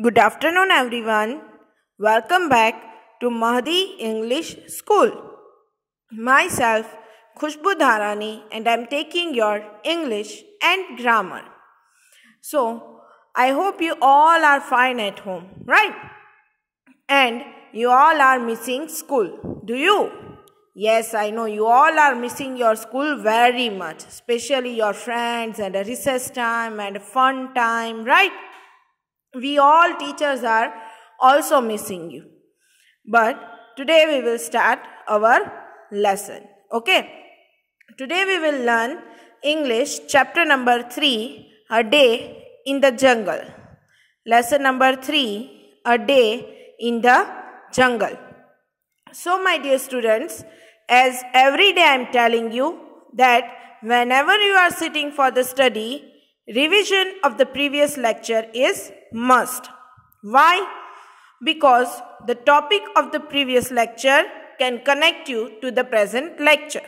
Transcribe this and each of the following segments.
Good afternoon, everyone. Welcome back to Mahdi English School. Myself, Khushbu Dharani, and I'm taking your English and grammar. So, I hope you all are fine at home, right? And you all are missing school. Do you? Yes, I know you all are missing your school very much, especially your friends and a recess time and fun time, right? We all teachers are also missing you. But today we will start our lesson. Okay? Today we will learn English chapter number 3 A Day in the Jungle. Lesson number 3 A Day in the Jungle. So, my dear students, as every day I am telling you that whenever you are sitting for the study, revision of the previous lecture is must. Why? Because the topic of the previous lecture can connect you to the present lecture.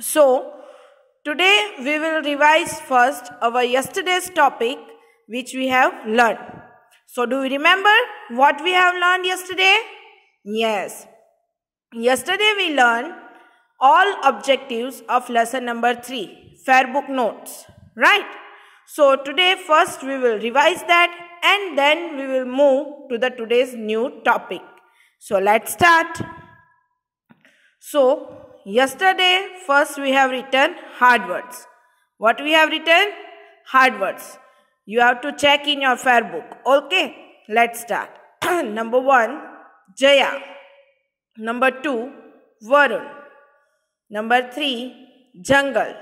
So, today we will revise first our yesterday's topic which we have learned. So, do you remember what we have learned yesterday? Yes. Yesterday we learned all objectives of lesson number 3, Fair Book Notes, right? So today first we will revise that and then we will move to the today's new topic. So let's start. So yesterday first we have written hard words. What we have written? Hard words. You have to check in your fair book. Okay, let's start. Number 1, Jaya. Number 2, Varun. Number 3, Jungle.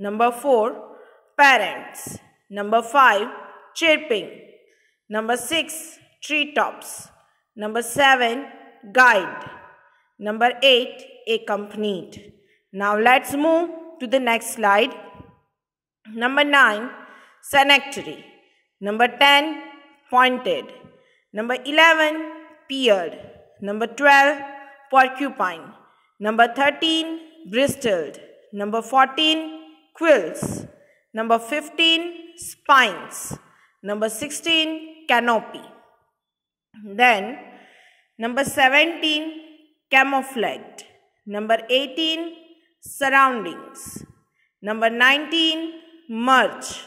Number 4, Parents. Number 5, Chirping. Number 6, Treetops. Number 7, Guide. Number 8, Accompanied. Now let's move to the next slide. Number 9, Sanctuary. Number 10, Pointed. Number 11, Peered. Number 12, porcupine. Number 13, bristled. Number 14, quills. Number 15, spines. Number 16, canopy. Then, number 17, camouflaged. Number 18, surroundings. Number 19, merge.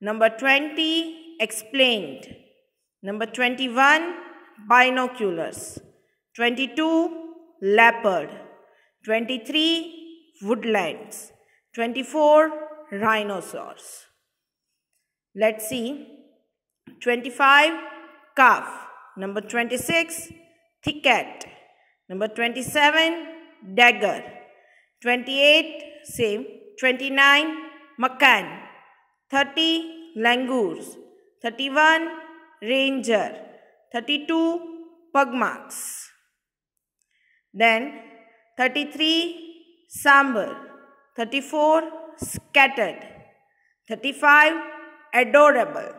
Number 20, explained. Number 21, binoculars. 22 leopard 23 woodlands 24 rhinoceros. Let's see. 25 calf. Number 26 thicket. Number 27 dagger. 28 same. 29 machan 30 langurs. 31 ranger. 32 pug marks. Then 33 sambar, 34 scattered, 35 adorable,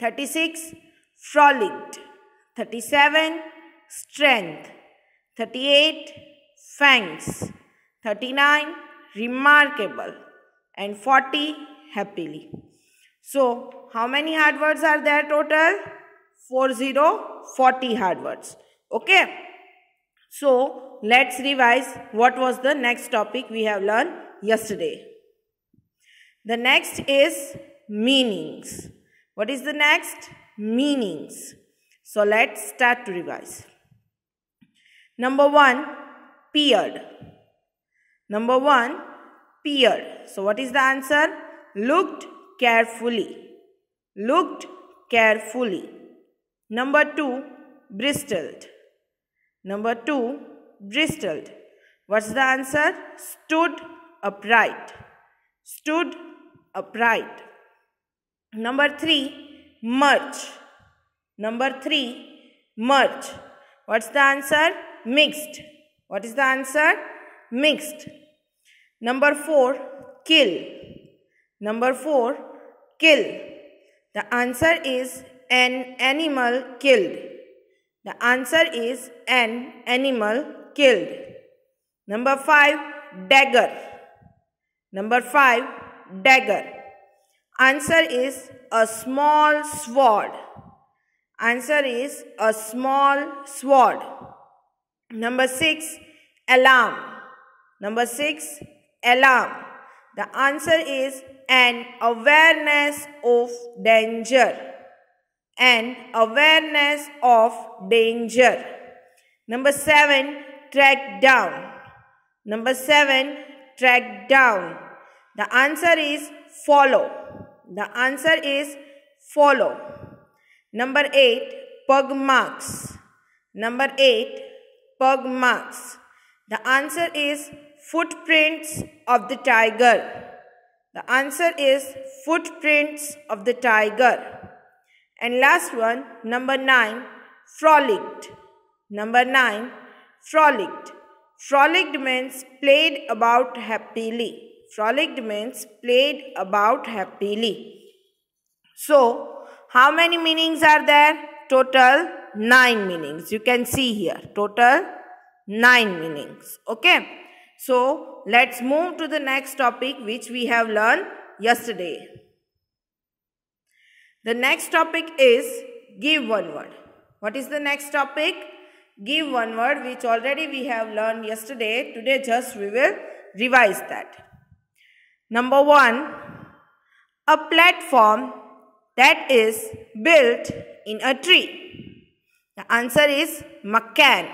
36 frolicked, 37 strength, 38 fangs, 39 remarkable, and 40 happily. So, how many hard words are there total? 40, 40 hard words. Okay. So, let's revise what was the next topic we have learned yesterday. The next is meanings. What is the next? Meanings. So, let's start to revise. Number one, peered. Number one, peered. So, what is the answer? Looked carefully. Looked carefully. Number two, bristled. Number 2. Bristled. What's the answer? Stood upright. Stood upright. Number 3. Merge. Number 3. Merge. What's the answer? Mixed. What is the answer? Mixed. Number 4. Kill. Number 4. Kill. The answer is an animal killed. The answer is an animal killed. Number 5 dagger. Number 5 dagger. Answer is a small sword. Answer is a small sword. Number 6. Alarm. Number 6. Alarm. The answer is an awareness of danger. An awareness of danger. Number 7. Track down. Number 7. Track down. The answer is follow. The answer is follow. Number 8. Pug marks. Number 8. Pug marks. The answer is footprints of the tiger. The answer is footprints of the tiger. And last one, number 9, frolicked. Number 9, frolicked. Frolicked means played about happily. Frolicked means played about happily. So, how many meanings are there? Total 9 meanings. You can see here. Total 9 meanings. Okay. So, let's move to the next topic which we have learned yesterday. The next topic is give one word. What is the next topic? Give one word which already we have learned yesterday. Today just we will revise that. Number one, a platform that is built in a tree. The answer is machan.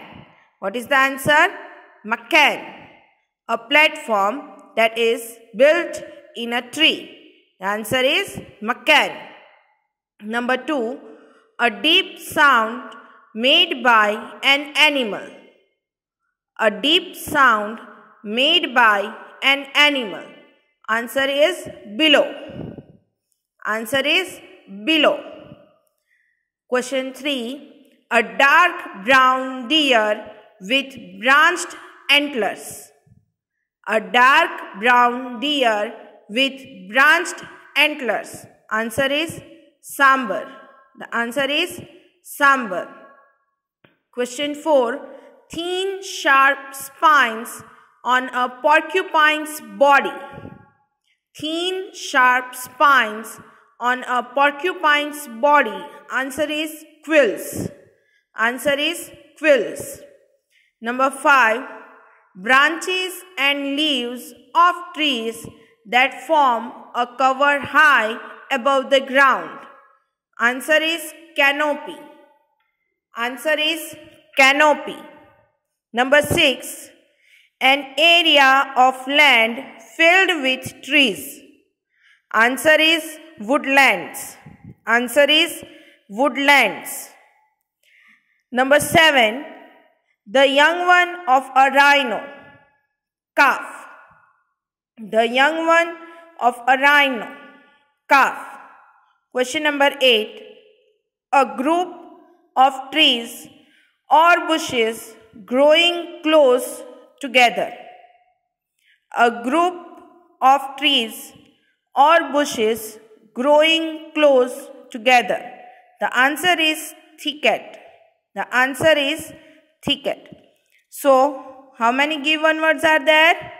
What is the answer? Machan a platform that is built in a tree? The answer is machan. Number two, a deep sound made by an animal. A deep sound made by an animal. Answer is bellow. Answer is bellow. Question 3. A dark brown deer with branched antlers a dark brown deer with branched antlers. Answer is sambar. The answer is sambar. Question 4. Thin sharp spines on a porcupine's body. Thin sharp spines on a porcupine's body. Answer is quills. Answer is quills. Number 5 branches and leaves of trees that form a cover high above the ground? Answer is canopy. Answer is canopy. Number 6. An area of land filled with trees. Answer is woodlands. Answer is woodlands. Number 7 the young one of a rhino, calf. The young one of a rhino, calf. Question number 8. A group of trees or bushes growing close together. A group of trees or bushes growing close together. The answer is thicket. The answer is thicket. So, how many given words are there?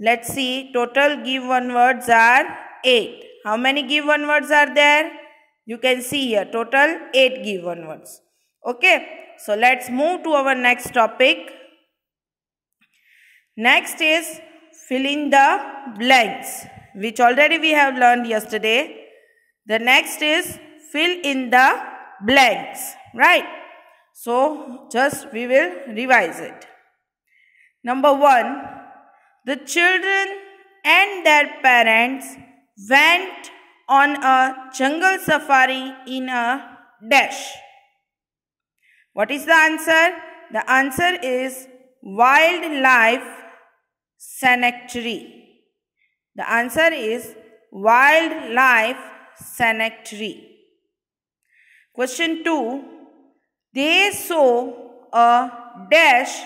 Let's see. Total given words are 8. How many given words are there? You can see here. Total 8 given words. Okay. So, let's move to our next topic. Next is fill in the blanks which already we have learned yesterday. The next is fill in the blanks. Right. So, just we will revise it. Number one, the children and their parents went on a jungle safari in a dash. What is the answer? The answer is wildlife sanctuary. The answer is wildlife sanctuary. Question 2 they saw a dash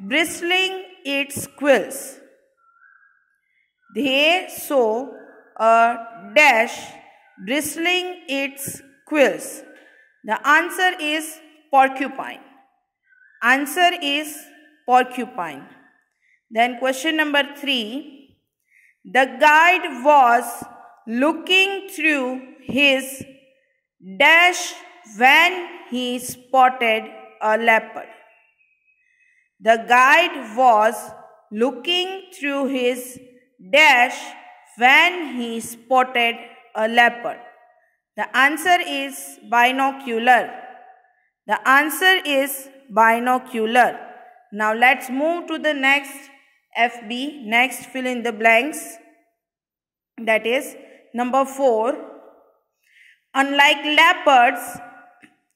bristling its quills. They saw a dash bristling its quills. The answer is porcupine. Answer is porcupine. Then question number 3. The guide was looking through his dash when he spotted a leopard. The guide was looking through his dash when he spotted a leopard. The answer is binocular. The answer is binocular. Now let's move to the next FB, next fill in the blanks. That is number 4. Unlike leopards,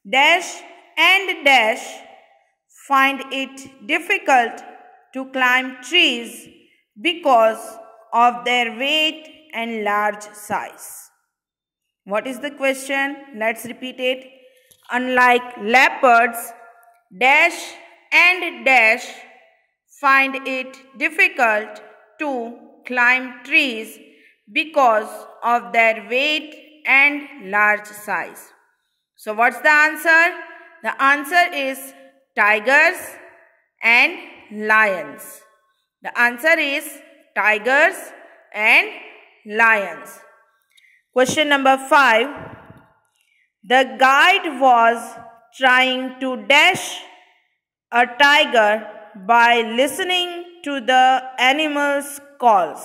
dash and dash find it difficult to climb trees because of their weight and large size. What is the question? Let's repeat it. Unlike leopards, dash and dash find it difficult to climb trees because of their weight and large size. So what's the answer? The answer is tigers and lions. The answer is tigers and lions. Question number 5. The guide was trying to dash a tiger by listening to the animal's calls.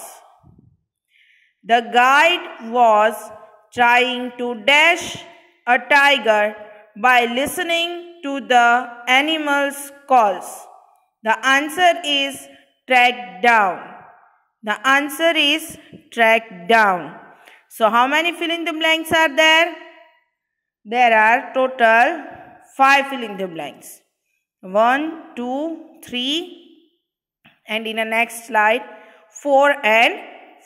The guide was trying to dash a tiger by listening to the animal's calls. The answer is track down. The answer is track down. So how many fill in the blanks are there? There are total 5 fill in the blanks. 1, 2, 3 and in the next slide 4 and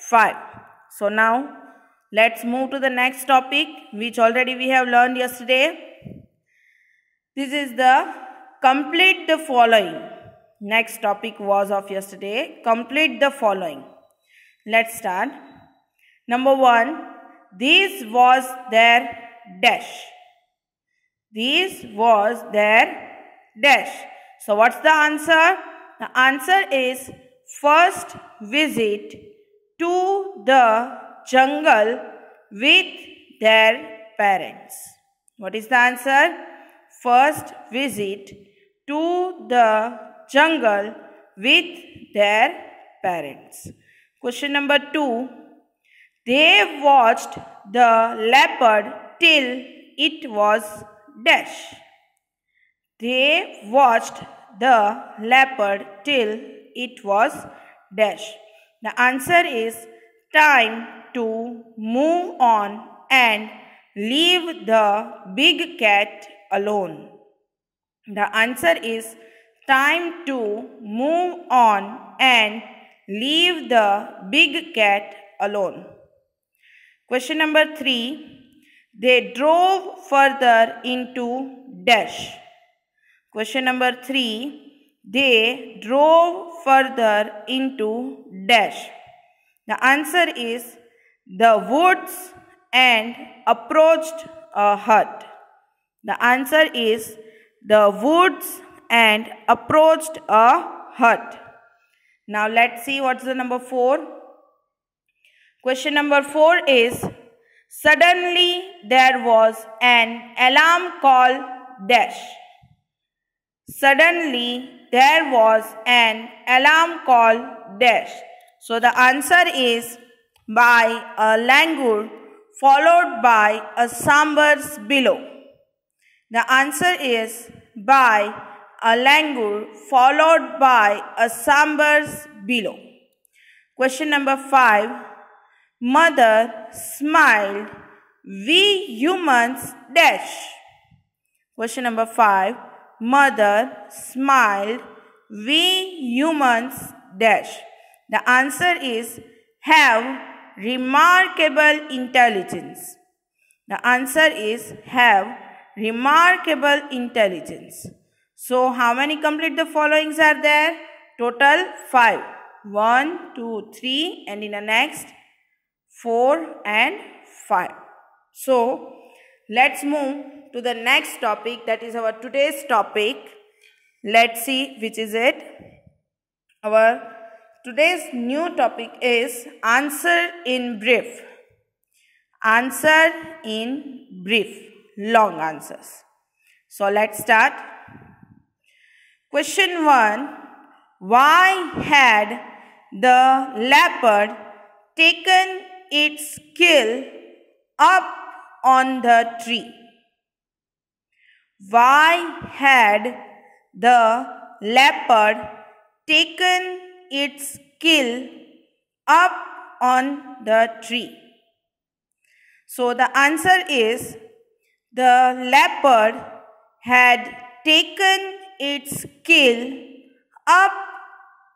5. So now let's move to the next topic which already we have learned yesterday. This is the complete the following. Next topic was of yesterday. Complete the following. Let's start. Number 1. This was their dash. This was their dash. So what's the answer? The answer is first visit to the jungle with their parents. What is the answer? First visit to the jungle with their parents. Question number 2. They watched the leopard till it was dash. They watched the leopard till it was dash. The answer is time to move on and leave the big cat alone. The answer is time to move on and leave the big cat alone. Question number 3. They drove further into dash. Question number 3. They drove further into dash. The answer is the woods and approached a hut. The answer is the woods and approached a hut. Now let's see what's the number 4. Question number 4 is Suddenly there was an alarm call dash. Suddenly there was an alarm call dash. So the answer is by a langur followed by a sambars bellow. The answer is by a langur followed by a sambars bellow. Question number 5. Mother smiled. We humans dash. Question number 5. Mother smiled. We humans dash. The answer is have remarkable intelligence. The answer is have remarkable intelligence. So how many complete the followings are there? Total 5. 1, 2, 3 and in the next 4 and 5. So, let's move to the next topic that is our today's topic. Let's see which is it. Our today's new topic is answer in brief. Answer in brief. long answers. So let's start. Question 1 Why had the leopard taken its kill up on the tree? Why had the leopard taken its kill up on the tree? So the answer is the leopard had taken its kill up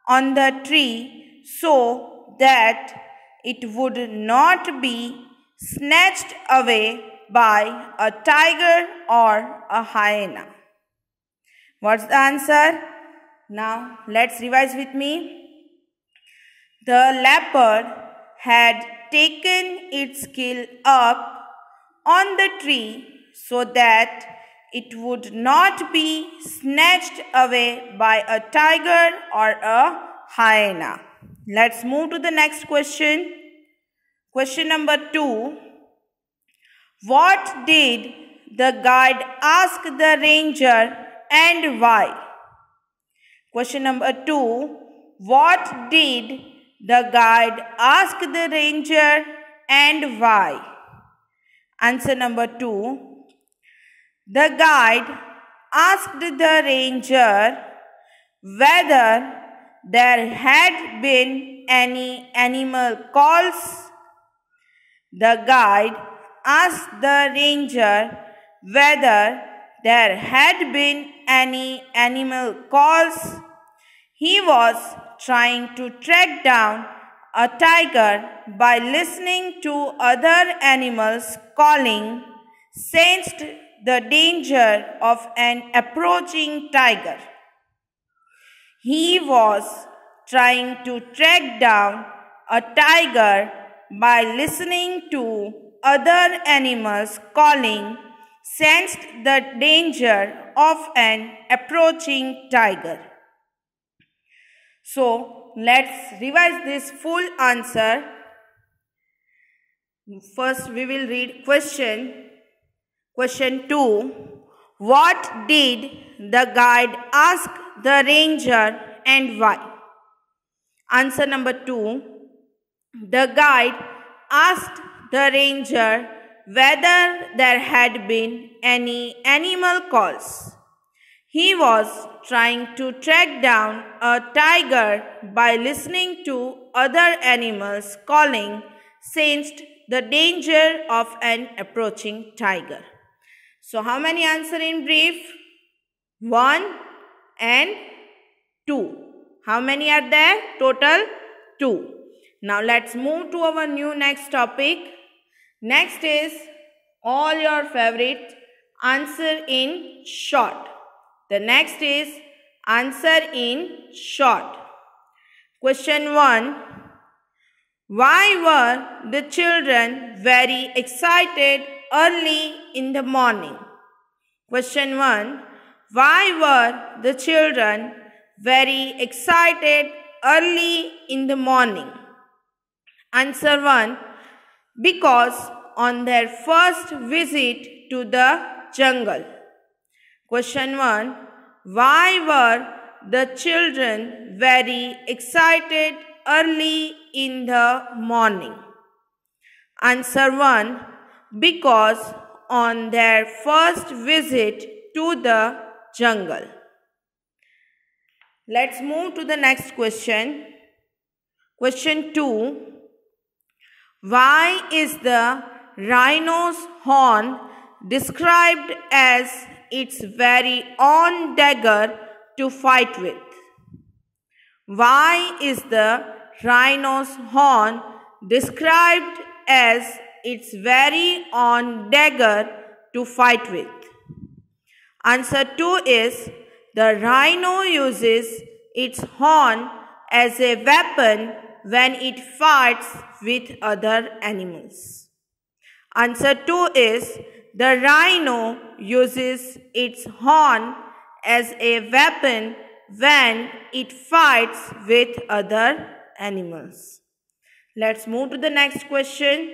on the tree so that it would not be snatched away by a tiger or a hyena. What's the answer? Now let's revise with me. The leopard had taken its kill up on the tree so that it would not be snatched away by a tiger or a hyena. Let's move to the next question. Question number two. What did the guide ask the ranger and why? Question number two. What did the guide ask the ranger and why? Answer number two. The guide asked the ranger whether there had been any animal calls. The guide asked the ranger whether there had been any animal calls. He was trying to track down a tiger by listening to other animals calling sensed the danger of an approaching tiger. He was trying to track down a tiger by listening to other animals calling sensed the danger of an approaching tiger. So let's revise this full answer. First we will read question. Question 2. What did the guide ask the ranger and why? Answer number 2. The guide asked the ranger whether there had been any animal calls. He was trying to track down a tiger by listening to other animals calling, sensed the danger of an approaching tiger. So, how many answer in brief? One and two. How many are there? Total two. Now, let's move to our new next topic. Next is all your favorite answer in short. The next is answer in short. Question 1. Why were the children very excited early in the morning? Question 1. Why were the children very excited early in the morning? Answer 1. Because on their first visit to the jungle. Question 1. Why were the children very excited early in the morning? Answer 1. Because on their first visit to the jungle. Let's move to the next question. Question 2. Why is the rhino's horn described as its very own dagger to fight with. Why is the rhino's horn described as its very own dagger to fight with? Answer 2 is the rhino uses its horn as a weapon when it fights with other animals. Answer 2 is the rhino uses its horn as a weapon when it fights with other animals. Let's move to the next question.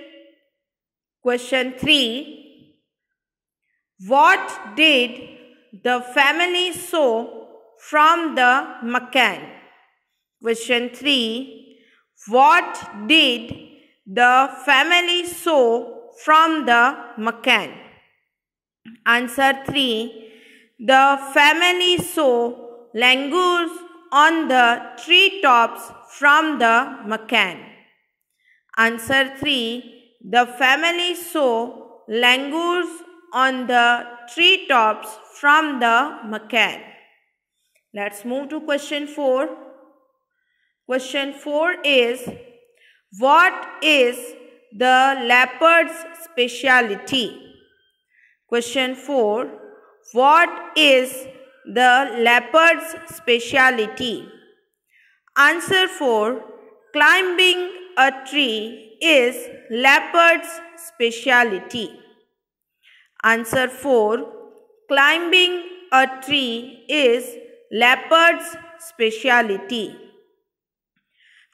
Question 3. What did the family sow from the machan? Question 3. What did the family sow from the machan? Answer 3. The family sow langurs on the tree tops from the machan. Answer 3. The family sow langurs on the tree tops from the machan. Let's move to question 4. Question 4 is What is the leopard's speciality? Question 4 What is the leopard's speciality? Answer 4 Climbing a tree is leopard's speciality. Answer 4. Climbing a tree is leopard's speciality.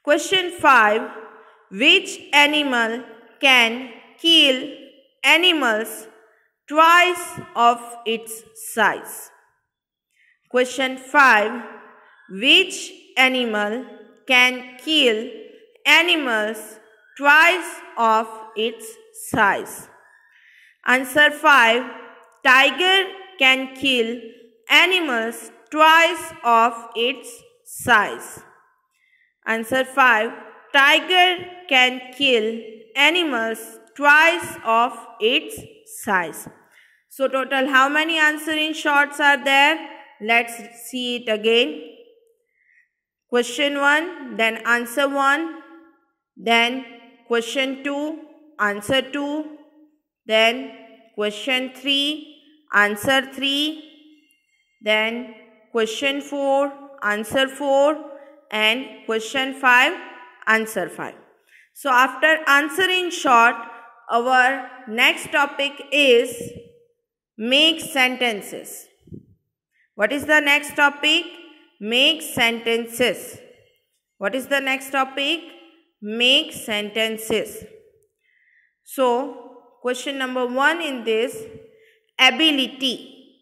Question 5. Which animal can kill animals twice of its size? Question 5. Which animal can kill animals twice of its size? Answer 5. Tiger can kill animals twice of its size. Answer 5. Tiger can kill animals twice of its size. So total how many answering shots are there? Let's see it again. Question 1, then answer 1, then question 2, answer 2, then question 3, answer 3. Then question 4, answer 4. And question 5, answer 5. So after answering short, our next topic is make sentences. What is the next topic? Make sentences. What is the next topic? Make sentences. So Question number one in this ability.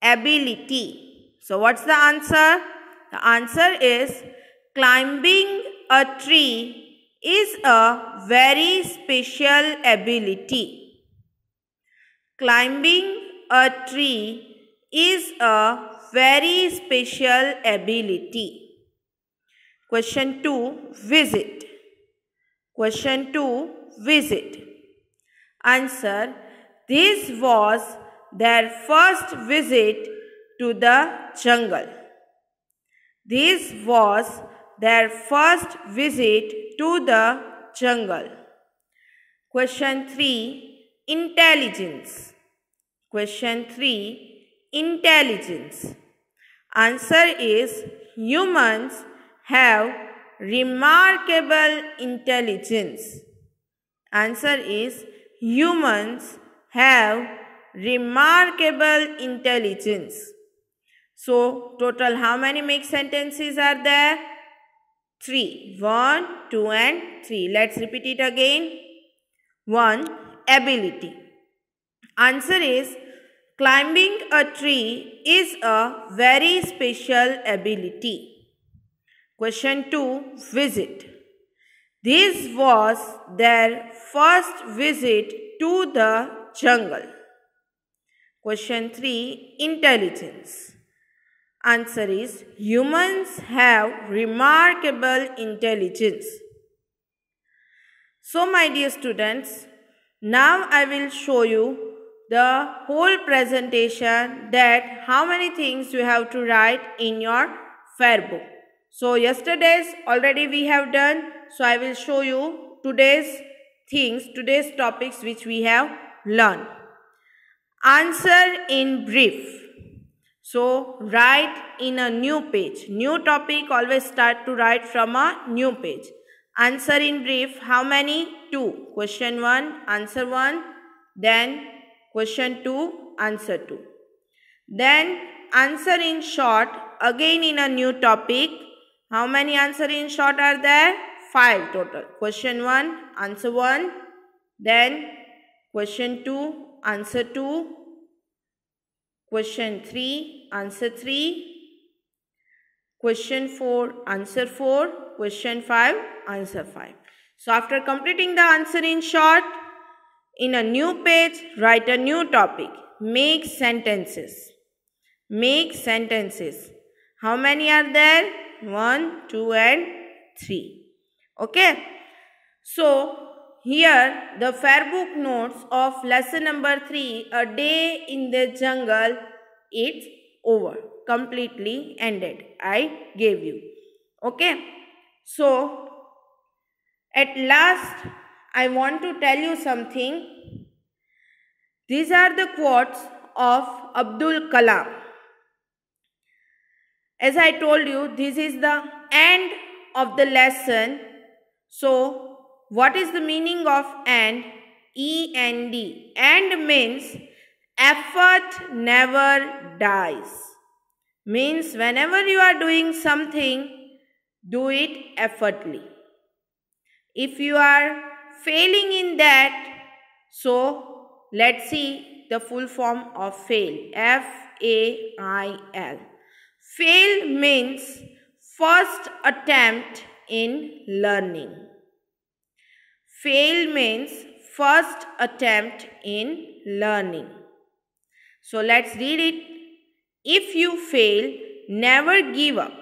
Ability. So what's the answer? The answer is climbing a tree is a very special ability. Climbing a tree is a very special ability. Question 2 Visit. Question 2 Visit. Answer This was their first visit to the jungle. This was their first visit to the jungle. Question 3 Intelligence. Question 3 Intelligence. Answer is humans have remarkable intelligence. Answer is humans have remarkable intelligence. So, total how many make sentences are there? 3. 1, 2 and 3. Let's repeat it again. 1. Ability. Answer is climbing a tree is a very special ability. Question 2. Visit. This was their first visit to the jungle. Question 3 Intelligence. Answer is humans have remarkable intelligence. So, my dear students, now I will show you the whole presentation that how many things you have to write in your fair book. So, yesterday's already we have done so I will show you today's things, today's topics which we have learned. Answer in brief. So write in a new page. New topic always start to write from a new page. Answer in brief. How many? Two. Question 1, answer 1. Then question 2, answer 2. Then answer in short. Again in a new topic. How many answer in short are there? 5 total. Question 1, answer 1. Then question 2, answer 2. Question 3, answer 3. Question 4, answer 4. Question 5, answer 5. So after completing the answer in short, in a new page, write a new topic. Make sentences. Make sentences. How many are there? 1, 2 and 3. Okay. So here the Fairbook notes of lesson number 3 A day in the jungle it's over. Completely ended. I gave you. Okay? So at last I want to tell you something. These are the quotes of Abdul Kalam. As I told you this is the end of the lesson so what is the meaning of and? END. And D. And means effort never dies. Means whenever you are doing something, do it effortly. If you are failing in that, so let's see the full form of fail. F A I L. Fail means first attempt in learning. Fail means first attempt in learning. So let's read it. If you fail, never give up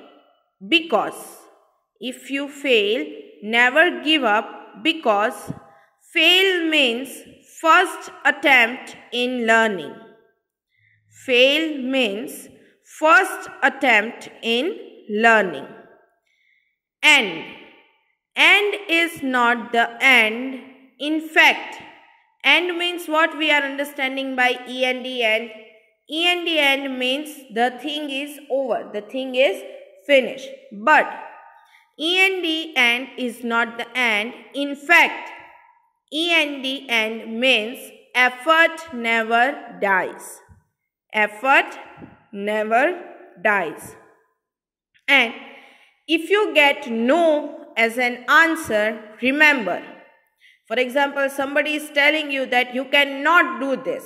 because if you fail, never give up because fail means first attempt in learning. Fail means first attempt in learning. And End is not the end. In fact, end means what we are understanding by end end. End end means the thing is over, the thing is finished. But end end is not the end. In fact, end end means effort never dies. Effort never dies. And if you get no as an answer, remember. For example, somebody is telling you that you cannot do this.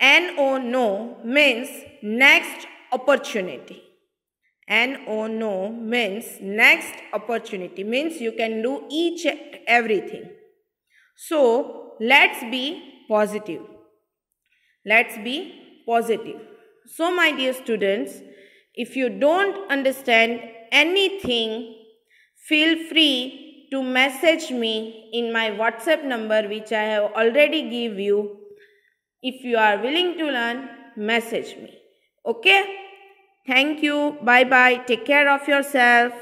No, no means next opportunity. No, no means next opportunity, means you can do each everything. So, let's be positive. Let's be positive. So, my dear students, if you don't understand anything Feel free to message me in my WhatsApp number which I have already give you. If you are willing to learn, message me. Okay? Thank you. Bye bye. Take care of yourself.